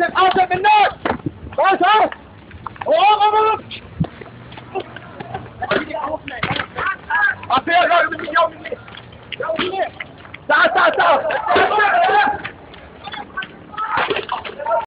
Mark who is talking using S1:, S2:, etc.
S1: حاسب حاسب الناس بس ها اوه ما
S2: بقى
S3: اطير غير من يوم
S2: من يوم
S4: من